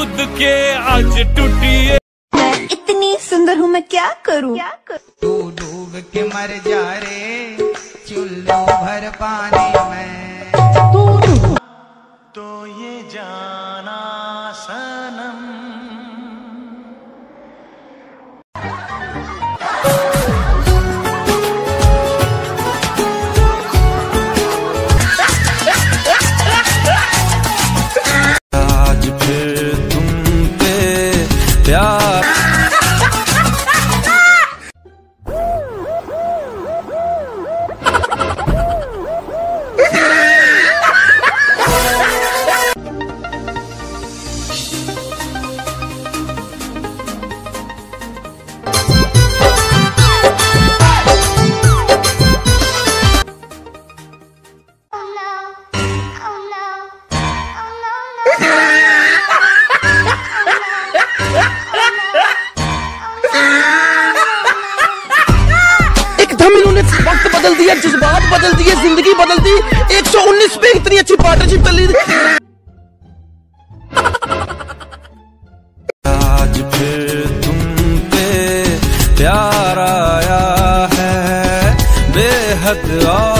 कूद के आज टूटी मैं इतनी सुंदर हूँ मैं क्या करूँ? क्या करूँ? तू डूब के मर जा रे चुल्लो भर पानी में। तो ये जाना सनम बदल दिया जज्बात बदल दिए ज़िंदगी बदल दी। 119 पे इतनी अच्छी पार्टनरशिप कर ली आज फिर तुम पे प्यार आया है, बेहद और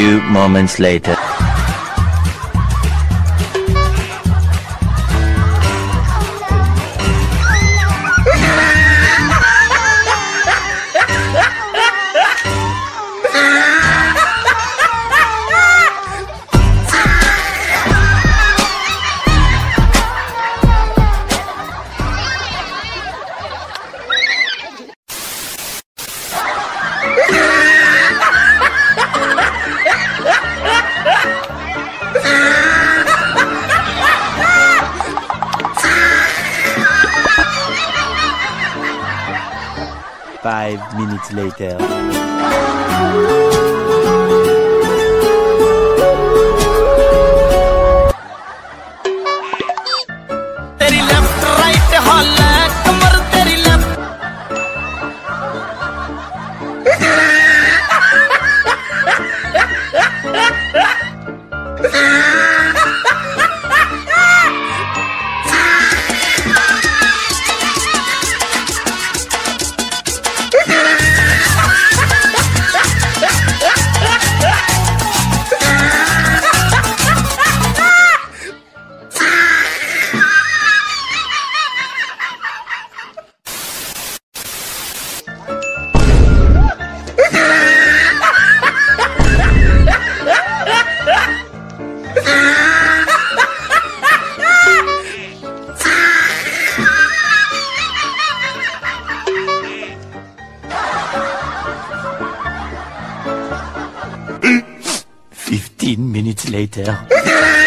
Few moments later. Five minutes later. 15 minutes later.